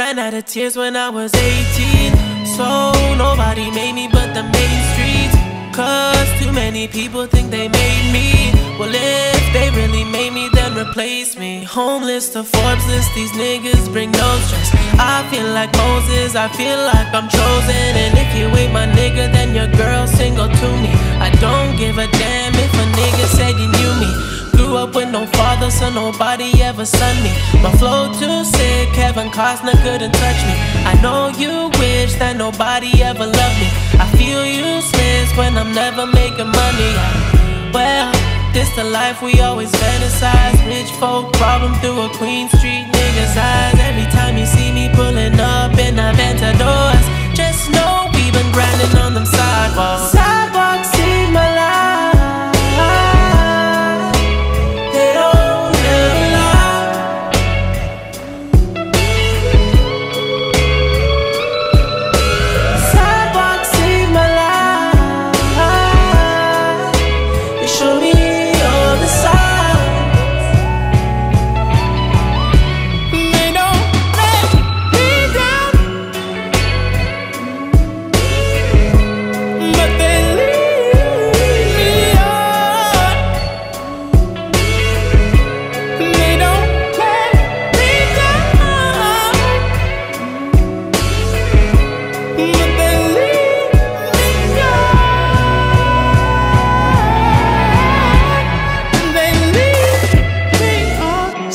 years when I was 18. So nobody made me but the main streets. Cause too many people think they made me. Well, if they really made me, then replace me. Homeless to Forbes list, these niggas bring no stress. I feel like Moses, I feel like I'm chosen. And if you ain't my nigga, then your girl single to me. I don't give a damn if a nigga said you knew me. Grew up with no so nobody ever son me. My flow too sick, Kevin Costner couldn't touch me. I know you wish that nobody ever loved me. I feel useless when I'm never making money. Well, this the life we always fantasize. Rich folk problem through a Queen Street nigga's eyes. Every time you see me pulling up in Aventadors, just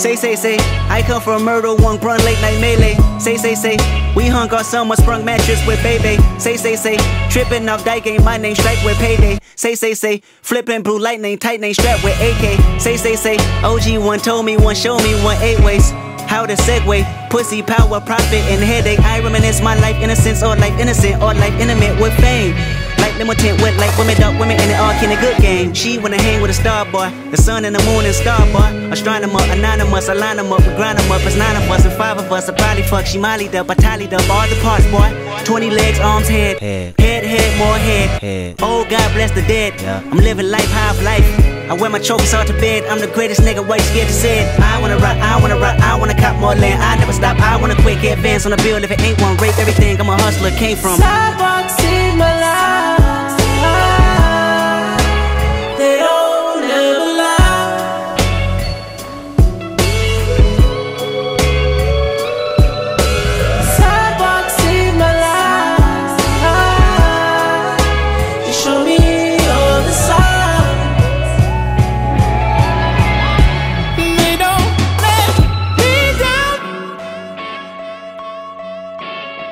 Say, say, say, I come from murder, one run late night melee. Say, say, say, we hung our summer sprung mattress with baby. Say, say, say, tripping off die game, my name strike with payday. Say, say, say, flipping blue lightning, tight name strapped with AK. Say, say, say, OG one told me, one show me, one eight ways. How to segue, pussy, power, profit, and headache. I reminisce my life innocence or life innocent or life intimate with fame. Like limited with like women, dark women, and it all in a good game. She wanna hang with a star boy, the sun and the moon and star boy. Astronomer, anonymous, I line them up, we grind them up. It's nine of us and five of us. I probably fuck, she mollied up, I tallied up all the parts, boy. 20 legs, arms, head, Head. head, head, more head. Head. Oh, God bless the dead. Yeah. I'm living life, half life. I wear my trophies out to bed. I'm the greatest nigga, why you scared to say it? I wanna rock, I wanna rock, I wanna cop more land. I never stop, I wanna quick advance on the bill. If it ain't one, rape everything. I'm a hustler, came from. Sidewalks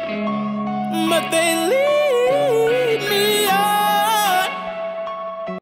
But they leave.